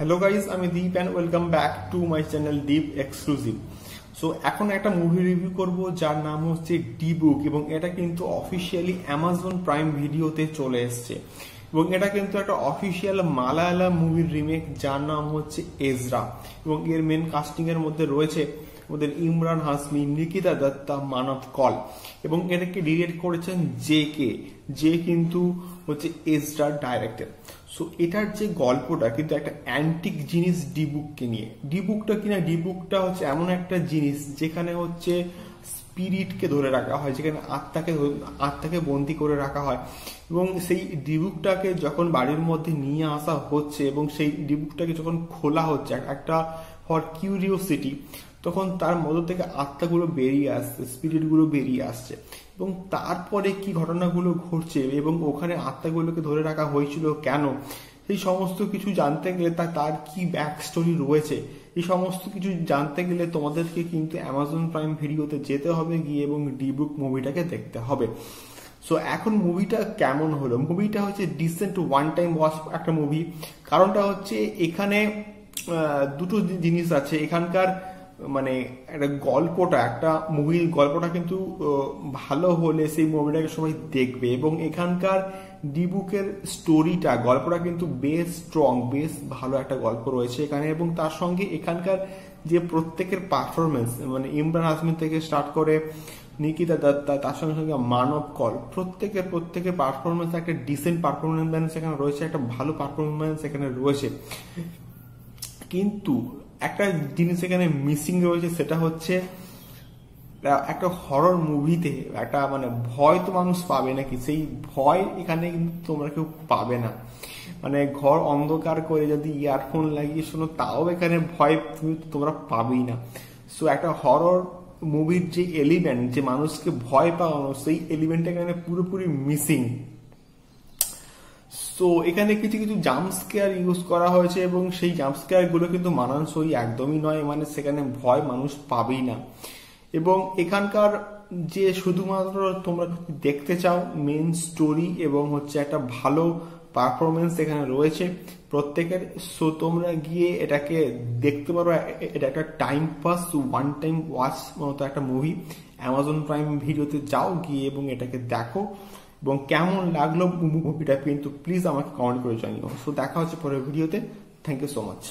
Hello guys আমি Deep and welcome back to my channel Deep exclusive so এখন একটা movie review করব, যার নাম হচ্ছে ডি বুক এবং এটা কিন্তু অফিসিয়ালি অ্যামাজন প্রাইম ভিডিওতে চলে এসছে। এবং এটা কিন্তু একটা অফিসিয়াল মালায়ালাম মুভির রিমেক যার নাম হচ্ছে এজরা এবং এর মেন কাস্টিং এর মধ্যে রয়েছে ওদের ইমরান হাসমি, নিকিতা দত্তা, মানব কল। এবং এটাকে ডিরেক্ট করেছেন জে কে যে কিন্তু হচ্ছে এজরার ডাইরেক্টর সো এটার যে গল্পটা কিন্তু একটা অ্যান্টিক জিনিস ডিবুককে নিয়ে। ডিবুকটা কিনা? ডিবুকটা হচ্ছে এমন একটা জিনিস যেখানে হচ্ছে স্পিরিটকে ধরে রাখা হয়, যেখানে আত্মাকে আত্মাকে বন্দি করে রাখা হয়। এবং সেই ডিবুকটাকে যখন বাড়ির মধ্যে নিয়ে আসা হচ্ছে এবং সেই ডিবুকটাকে যখন খোলা হচ্ছে, একটা ফর কিউরিওসিটি তখন তার মধ্য থেকে আত্মাগুলো বেরিয়ে আসছে স্পিরিটগুলো বেরিয়ে আসছে। এবং তারপরে কি ঘটনাগুলো ঘটছে এবং ওখানে আত্মাগুলোকে ধরে রাখা হয়েছিল কেন? এই সমস্ত কিছু জানতে গেলে তার কি ব্যাক স্টোরি রয়েছে? এই সমস্ত কিছু জানতে গেলে তোমাদেরকে কিন্তু অ্যামাজন প্রাইম ভিডিওতে যেতে হবে গিয়ে এবং ডিবুক মুভিটাকে দেখতে হবে। সো এখন মুভিটা কেমন হলো? মুভিটা হচ্ছে ডিসেন্ট ওয়ান টাইম ওয়াচ একটা মুভি কারণটা হচ্ছে এখানে দুটো জিনিস আছে। এখানকার মানে একটা গল্পটা, একটা মুভির গল্পটা কিন্তু ভালো হলে সেই মুভিটাকে সবাই দেখবে এবং এখানকার ডিবুকের স্টোরিটা গল্পটা কিন্তু বেশ স্ট্রং বেশ ভালো একটা গল্প রয়েছে এখানে এবং তার সঙ্গে এখানকার যে প্রত্যেকের পারফরমেন্স মানে ইমরান হাসমিন থেকে স্টার্ট করে নিকিতা দত্তা, তার সঙ্গে সঙ্গে মানব কল, প্রত্যেকের প্রত্যেকের পারফরমেন্স একটা ডিসেন্ট পারফরমেন্স এখানে রয়েছে, একটা ভালো পারফরমেন্স এখানে রয়েছে। কিন্তু একটা জিনিস এখানে মিসিং রয়েছে, সেটা হচ্ছে একটা হরর মুভিতে একটা মানে ভয় তো মানুষ পাবে নাকি? সেই ভয় এখানে কিন্তু তোমরা কেউ পাবে না। মানে ঘর অন্ধকার করে যদি ইয়ারফোন লাগিয়ে শোনো, তাও এখানে ভয় তোমরা পাবেই না। সো একটা হরর মুভির যে এলিমেন্ট যে মানুষকে ভয় পাওয়ানো, সেই এলিমেন্ট এখানে পুরোপুরি মিসিং তো এখানে কিছু কিছু জাম্প স্কেয়ার ইউজ করা হয়েছে এবং সেই জাম্পগুলো কিন্তু মানানসই একদমই নয় মানে সেখানে ভয় মানুষ পাবেই না। এবং এখানকার যে শুধুমাত্র তোমরা দেখতে চাও মেন স্টোরি এবং হচ্ছে একটা ভালো পারফরমেন্স এখানে রয়েছে, প্রত্যেকের। সো তোমরা গিয়ে এটাকে দেখতে পারো, এটা একটা time pass one time watch মতো একটা মুভি অ্যামাজন প্রাইম ভিডিওতে যাও গিয়ে এবং এটাকে দেখো। এবং কেমন লাগল মুভিটা কিন্তু প্লিজ আমাকে কমেন্ট করে জানিও। সো দেখা হচ্ছে পরের ভিডিওতে থ্যাংক ইউ সো মাচ